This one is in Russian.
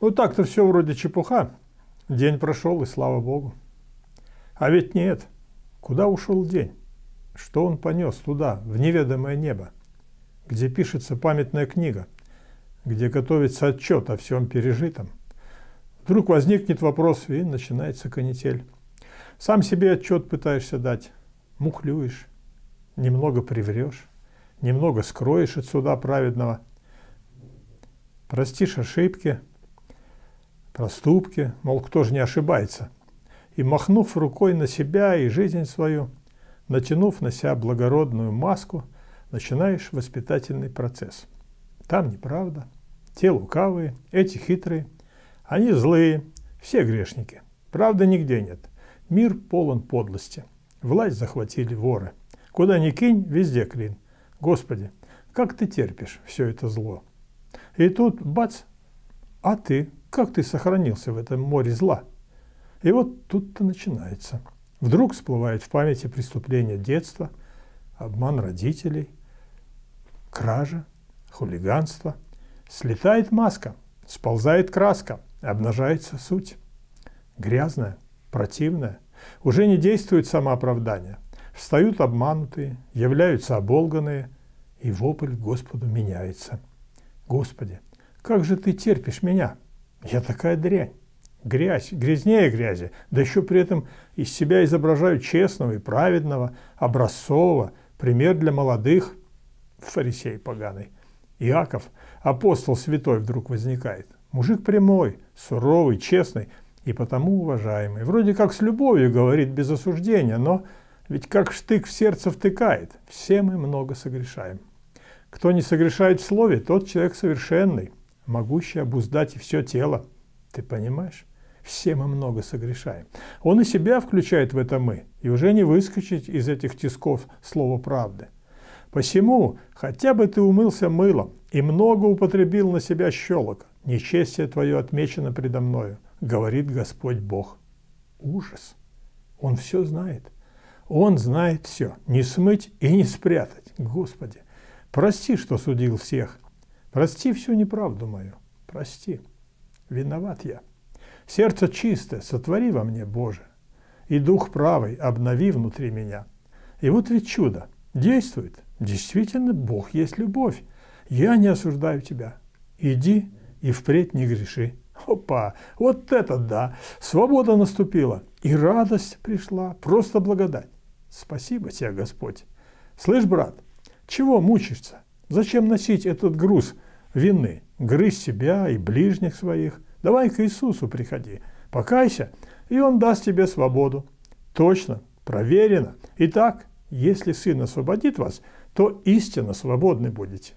Ну так-то все вроде чепуха. День прошел, и слава богу. А ведь нет. Куда ушел день? Что он понес туда, в неведомое небо, где пишется памятная книга, где готовится отчет о всем пережитом? Вдруг возникнет вопрос, и начинается канитель. Сам себе отчет пытаешься дать, мухлюешь, немного приврешь, немного скроешь от суда праведного, простишь ошибки, проступки, мол, кто же не ошибается, и, махнув рукой на себя и жизнь свою, натянув на себя благородную маску, начинаешь воспитательный процесс. Там неправда, те лукавые, эти хитрые, они злые, все грешники. Правды нигде нет. Мир полон подлости. Власть захватили воры. Куда ни кинь, везде клин. Господи, как ты терпишь все это зло? И тут, бац, а ты, как ты сохранился в этом море зла? И вот тут-то начинается. Вдруг всплывает в памяти преступление детства, обман родителей, кража, хулиганство. Слетает маска, сползает краска, обнажается суть. Грязная, противная. Уже не действует самооправдание. Встают обманутые, являются оболганные, и вопль Господу меняется. Господи, как же ты терпишь меня? Я такая дрянь грязь, грязнее грязи, да еще при этом из себя изображают честного и праведного, образцового, пример для молодых, фарисей поганый. Иаков, апостол святой, вдруг возникает. Мужик прямой, суровый, честный и потому уважаемый. Вроде как с любовью говорит без осуждения, но ведь как штык в сердце втыкает. Все мы много согрешаем. Кто не согрешает в слове, тот человек совершенный, могущий обуздать и все тело. Ты понимаешь? Все мы много согрешаем. Он и себя включает в это «мы», и уже не выскочить из этих тисков слова правды. Посему, хотя бы ты умылся мылом и много употребил на себя щелок, нечестие твое отмечено предо мною, говорит Господь Бог. Ужас! Он все знает. Он знает все. Не смыть и не спрятать. Господи, прости, что судил всех. Прости всю неправду мою. Прости. Виноват я. Сердце чистое, сотвори во мне, Боже, и дух правый обнови внутри меня. И вот ведь чудо, действует. Действительно, Бог есть любовь. Я не осуждаю тебя. Иди и впредь не греши. Опа, вот это да! Свобода наступила, и радость пришла, просто благодать. Спасибо тебе, Господь. Слышь, брат, чего мучишься? Зачем носить этот груз вины? Грызть себя и ближних своих – Давай к Иисусу приходи, покайся, и Он даст тебе свободу. Точно, проверено. Итак, если Сын освободит вас, то истинно свободны будете.